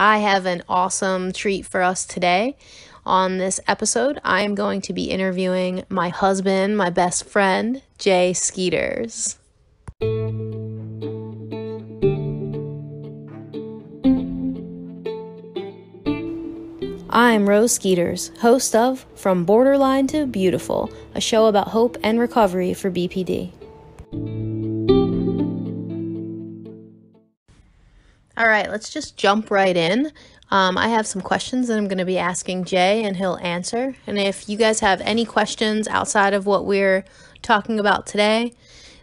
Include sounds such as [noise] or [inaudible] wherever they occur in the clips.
I have an awesome treat for us today. On this episode, I am going to be interviewing my husband, my best friend, Jay Skeeters. I'm Rose Skeeters, host of From Borderline to Beautiful, a show about hope and recovery for BPD. All right, let's just jump right in. Um, I have some questions that I'm going to be asking Jay, and he'll answer. And if you guys have any questions outside of what we're talking about today,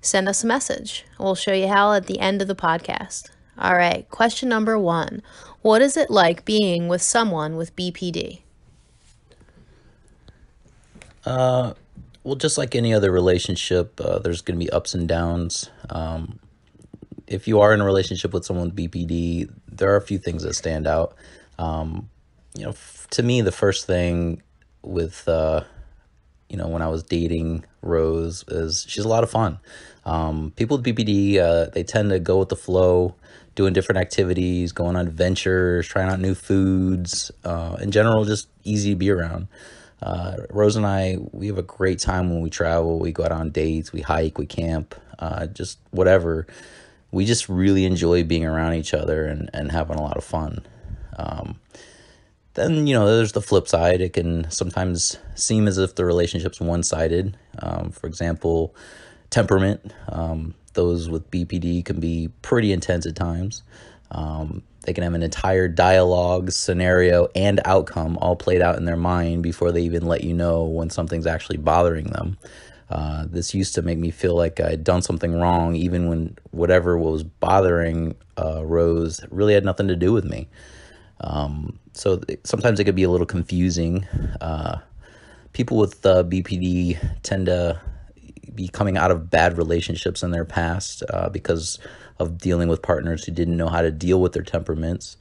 send us a message. We'll show you how at the end of the podcast. All right, question number one What is it like being with someone with BPD? Uh, well, just like any other relationship, uh, there's going to be ups and downs. Um, if you are in a relationship with someone with BPD, there are a few things that stand out. Um, you know, f- to me, the first thing with, uh, you know, when I was dating Rose is she's a lot of fun. Um, people with BPD, uh, they tend to go with the flow, doing different activities, going on adventures, trying out new foods. Uh, in general, just easy to be around. Uh, Rose and I, we have a great time when we travel. We go out on dates, we hike, we camp, uh, just whatever. We just really enjoy being around each other and, and having a lot of fun. Um, then, you know, there's the flip side. It can sometimes seem as if the relationship's one sided. Um, for example, temperament. Um, those with BPD can be pretty intense at times. They can have an entire dialogue, scenario, and outcome all played out in their mind before they even let you know when something's actually bothering them. Uh, this used to make me feel like I'd done something wrong, even when whatever was bothering uh, Rose really had nothing to do with me. Um, so th- sometimes it could be a little confusing. Uh, people with uh, BPD tend to be coming out of bad relationships in their past uh, because of dealing with partners who didn't know how to deal with their temperaments.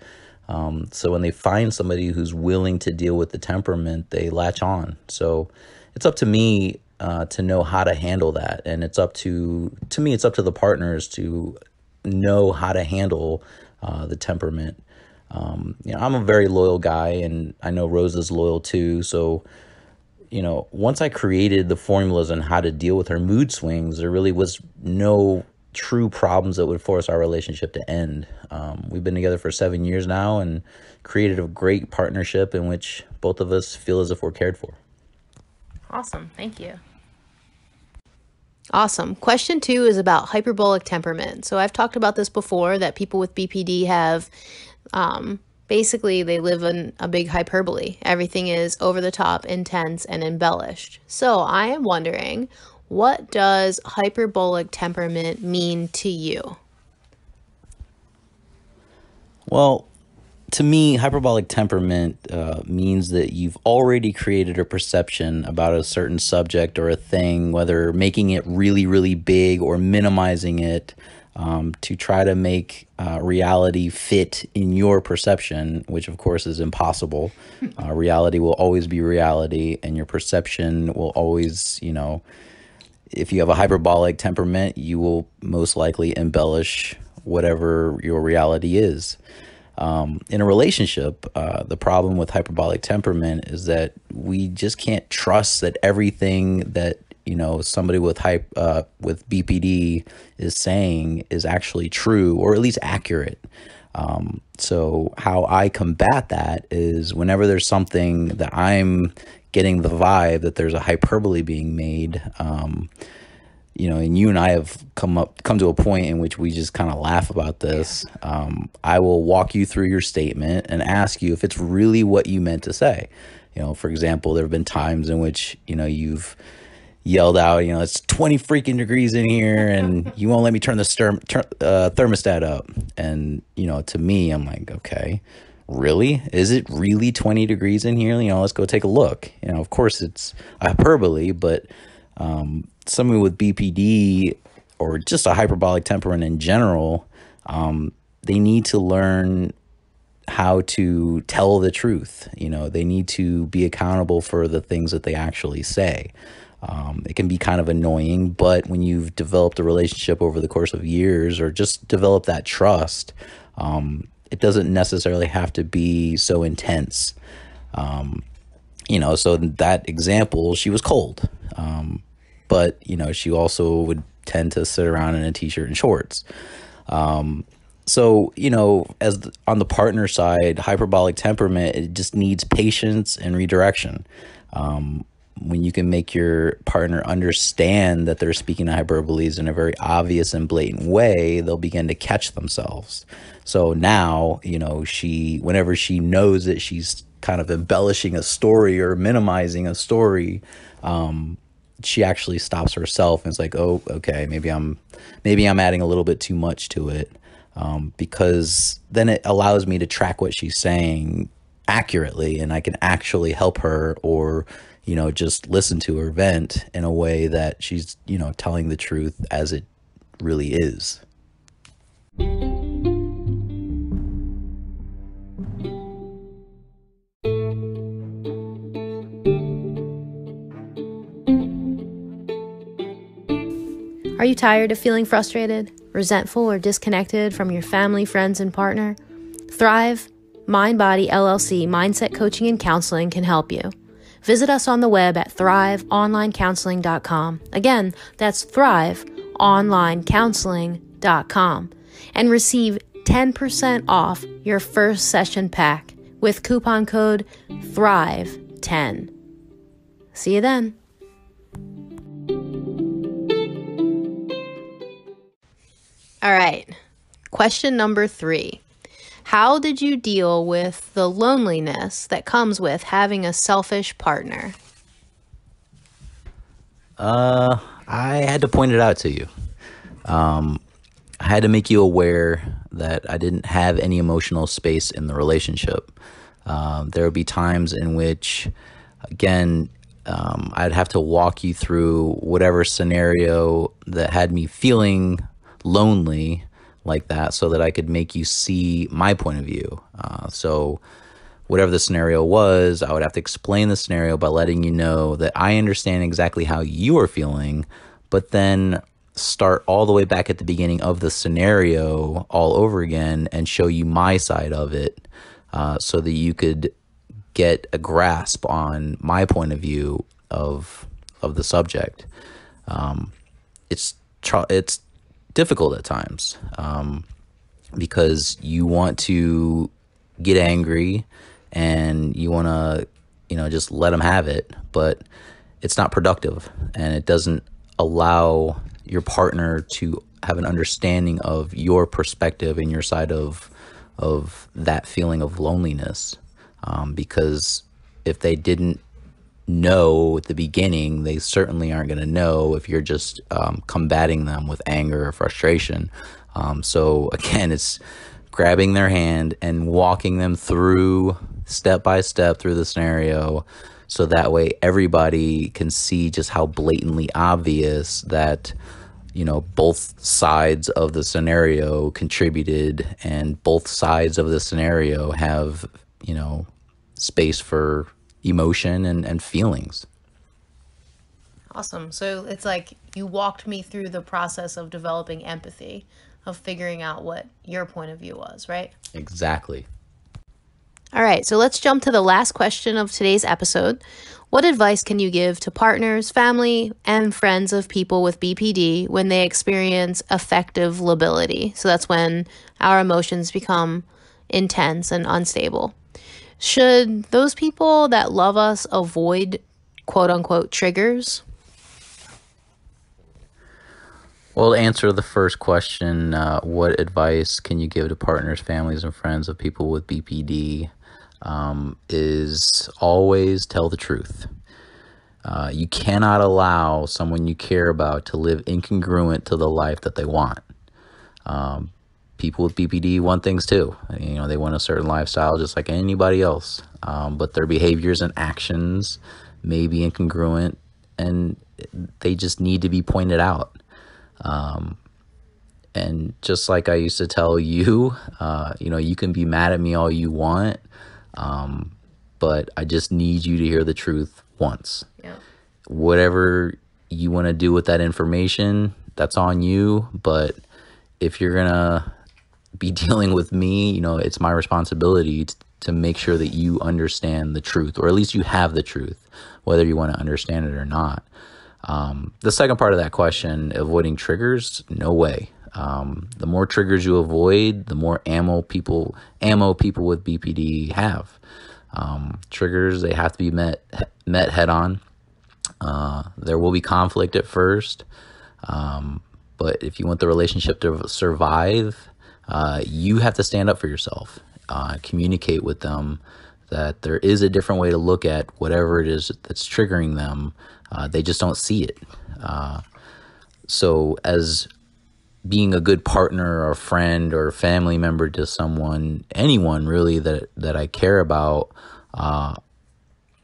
Um, so when they find somebody who's willing to deal with the temperament, they latch on. So it's up to me uh, to know how to handle that, and it's up to to me. It's up to the partners to know how to handle uh, the temperament. Um, you know, I'm a very loyal guy, and I know Rose is loyal too. So you know, once I created the formulas on how to deal with her mood swings, there really was no true problems that would force our relationship to end. Um, we've been together for seven years now and created a great partnership in which both of us feel as if we're cared for. Awesome. Thank you. Awesome. Question two is about hyperbolic temperament. So I've talked about this before that people with BPD have um, basically they live in a big hyperbole. Everything is over the top, intense, and embellished. So I am wondering, what does hyperbolic temperament mean to you? Well, to me, hyperbolic temperament uh, means that you've already created a perception about a certain subject or a thing, whether making it really, really big or minimizing it um, to try to make uh, reality fit in your perception, which of course is impossible. [laughs] Uh, reality will always be reality, and your perception will always, you know, if you have a hyperbolic temperament, you will most likely embellish whatever your reality is. Um, in a relationship, uh, the problem with hyperbolic temperament is that we just can't trust that everything that you know somebody with hype uh, with BPD is saying is actually true or at least accurate. Um, so how I combat that is whenever there's something that I'm getting the vibe that there's a hyperbole being made. Um, you know, and you and I have come up come to a point in which we just kind of laugh about this. Um, I will walk you through your statement and ask you if it's really what you meant to say. You know, for example, there have been times in which you know you've yelled out, you know, it's 20 freaking degrees in here and [laughs] you won't let me turn the stir- ter- uh, thermostat up. And, you know, to me, I'm like, okay, really? Is it really 20 degrees in here? You know, let's go take a look. You know, of course it's hyperbole, but um, somebody with BPD or just a hyperbolic temperament in general, um, they need to learn how to tell the truth. You know, they need to be accountable for the things that they actually say. Um, it can be kind of annoying, but when you've developed a relationship over the course of years or just develop that trust, um, it doesn't necessarily have to be so intense. Um, you know, so that example, she was cold. Um, but, you know, she also would tend to sit around in a t shirt and shorts. Um, so, you know, as the, on the partner side, hyperbolic temperament, it just needs patience and redirection. Um, when you can make your partner understand that they're speaking hyperboles in a very obvious and blatant way, they'll begin to catch themselves. So now, you know, she, whenever she knows that she's kind of embellishing a story or minimizing a story, um, she actually stops herself and is like, oh, okay, maybe I'm, maybe I'm adding a little bit too much to it. Um, because then it allows me to track what she's saying accurately and I can actually help her or you know, just listen to her vent in a way that she's, you know, telling the truth as it really is. Are you tired of feeling frustrated, resentful, or disconnected from your family, friends, and partner? Thrive, Mind Body LLC Mindset Coaching and Counseling can help you. Visit us on the web at thriveonlinecounseling.com. Again, that's thriveonlinecounseling.com and receive 10% off your first session pack with coupon code THRIVE10. See you then. All right. Question number three. How did you deal with the loneliness that comes with having a selfish partner? Uh, I had to point it out to you. Um, I had to make you aware that I didn't have any emotional space in the relationship. Um, there would be times in which, again, um, I'd have to walk you through whatever scenario that had me feeling lonely like that so that I could make you see my point of view. Uh, so, whatever the scenario was, I would have to explain the scenario by letting you know that I understand exactly how you are feeling, but then start all the way back at the beginning of the scenario all over again and show you my side of it uh, so that you could get a grasp on my point of view of of the subject. Um, it's it's difficult at times um, because you want to get angry and you want to, you know, just let them have it, but it's not productive and it doesn't allow your partner to have an understanding of your perspective and your side of of that feeling of loneliness um, because if they didn't know at the beginning, they certainly aren't going to know if you're just um, combating them with anger or frustration. Um, so, again, it's grabbing their hand and walking them through step by step through the scenario so that way everybody can see just how blatantly obvious that you know both sides of the scenario contributed and both sides of the scenario have you know space for emotion and, and feelings. Awesome. So it's like you walked me through the process of developing empathy, of figuring out what your point of view was, right? Exactly. All right, so let's jump to the last question of today's episode. What advice can you give to partners, family, and friends of people with BPD when they experience affective lability? So that's when our emotions become intense and unstable. Should those people that love us avoid quote unquote triggers? Well, to answer the first question, uh, what advice can you give to partners, families, and friends of people with BPD? Um, is always tell the truth. Uh, you cannot allow someone you care about to live incongruent to the life that they want. Um, people with BPD want things too. You know, they want a certain lifestyle just like anybody else, um, but their behaviors and actions may be incongruent, and they just need to be pointed out. Um, and just like I used to tell you, uh, you know, you can be mad at me all you want, um, but I just need you to hear the truth once. Yeah. Whatever you want to do with that information, that's on you. But if you're gonna be [laughs] dealing with me, you know, it's my responsibility to, to make sure that you understand the truth, or at least you have the truth, whether you want to understand it or not. Um, the second part of that question, avoiding triggers, no way. Um, the more triggers you avoid, the more ammo people ammo people with BPD have. Um, triggers they have to be met met head on. Uh, there will be conflict at first, um, but if you want the relationship to survive, uh, you have to stand up for yourself. Uh, communicate with them that there is a different way to look at whatever it is that's triggering them. Uh, they just don't see it. Uh, so, as being a good partner or friend or family member to someone, anyone really that that I care about, uh,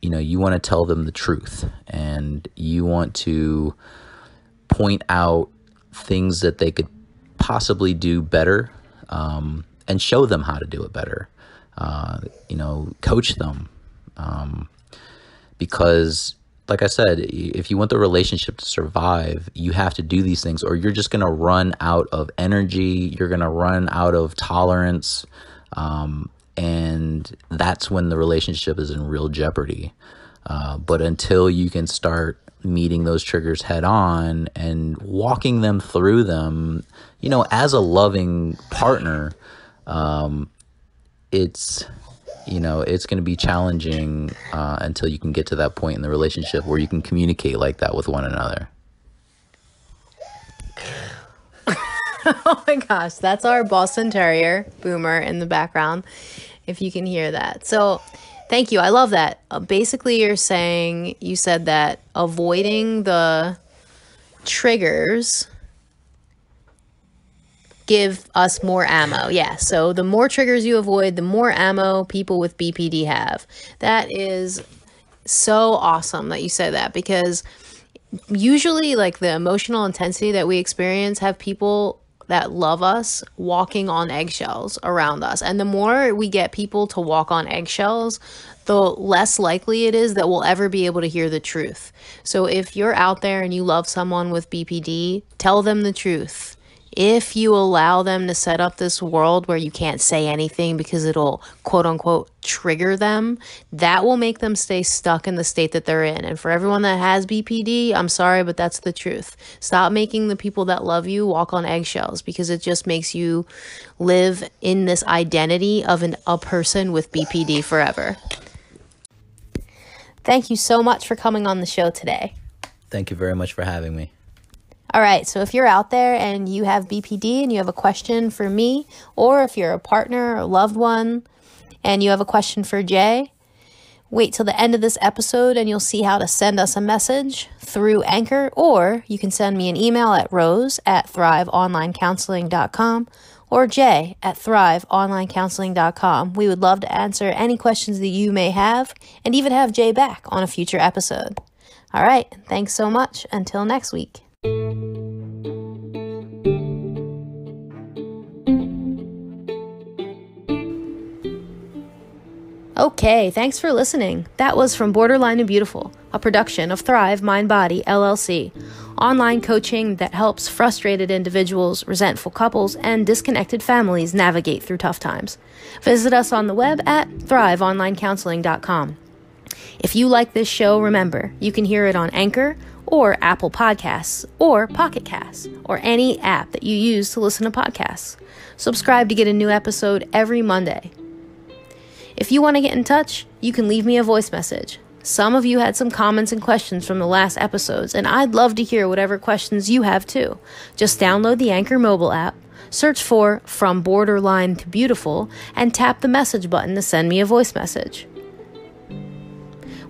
you know, you want to tell them the truth and you want to point out things that they could possibly do better um, and show them how to do it better. Uh, you know, coach them um, because like I said, if you want the relationship to survive, you have to do these things, or you're just going to run out of energy. You're going to run out of tolerance. Um, and that's when the relationship is in real jeopardy. Uh, but until you can start meeting those triggers head on and walking them through them, you know, as a loving partner, um, it's you know it's going to be challenging uh, until you can get to that point in the relationship where you can communicate like that with one another. [laughs] Oh my gosh that's our boston terrier boomer in the background if you can hear that. So thank you i love that uh, basically you're saying you said that avoiding the triggers give us more ammo. Yeah. So the more triggers you avoid, the more ammo people with BPD have. That is so awesome that you said that because usually like the emotional intensity that we experience have people that love us walking on eggshells around us. And the more we get people to walk on eggshells, the less likely it is that we'll ever be able to hear the truth. So if you're out there and you love someone with BPD, tell them the truth if you allow them to set up this world where you can't say anything because it'll quote unquote trigger them, that will make them stay stuck in the state that they're in. And for everyone that has BPD, I'm sorry, but that's the truth. Stop making the people that love you walk on eggshells because it just makes you live in this identity of an, a person with BPD forever. Thank you so much for coming on the show today. Thank you very much for having me. All right, so if you're out there and you have BPD and you have a question for me, or if you're a partner or loved one and you have a question for Jay, wait till the end of this episode and you'll see how to send us a message through Anchor, or you can send me an email at rose at thriveonlinecounseling.com or jay at thriveonlinecounseling.com. We would love to answer any questions that you may have and even have Jay back on a future episode. All right, thanks so much. Until next week. Okay, thanks for listening. That was from Borderline and Beautiful, a production of Thrive Mind Body LLC, online coaching that helps frustrated individuals, resentful couples, and disconnected families navigate through tough times. Visit us on the web at thriveonlinecounseling.com. If you like this show, remember, you can hear it on Anchor or Apple Podcasts or Pocket Casts or any app that you use to listen to podcasts. Subscribe to get a new episode every Monday. If you want to get in touch, you can leave me a voice message. Some of you had some comments and questions from the last episodes, and I'd love to hear whatever questions you have too. Just download the Anchor mobile app, search for From Borderline to Beautiful, and tap the message button to send me a voice message.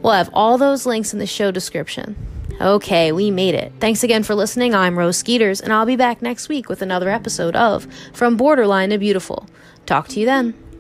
We'll have all those links in the show description. Okay, we made it. Thanks again for listening. I'm Rose Skeeters, and I'll be back next week with another episode of From Borderline to Beautiful. Talk to you then.